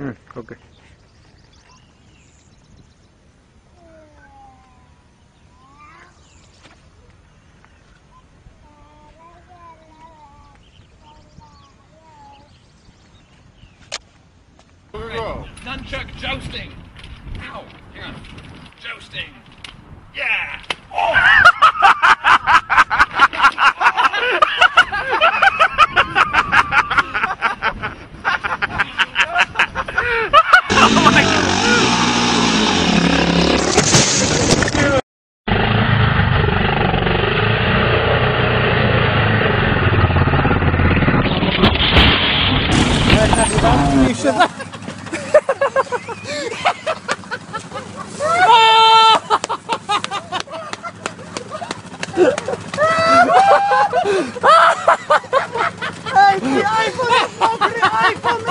Hmm, okay Nunchuck jousting. Ow. Hang on. Jousting. iPhone! iPhone!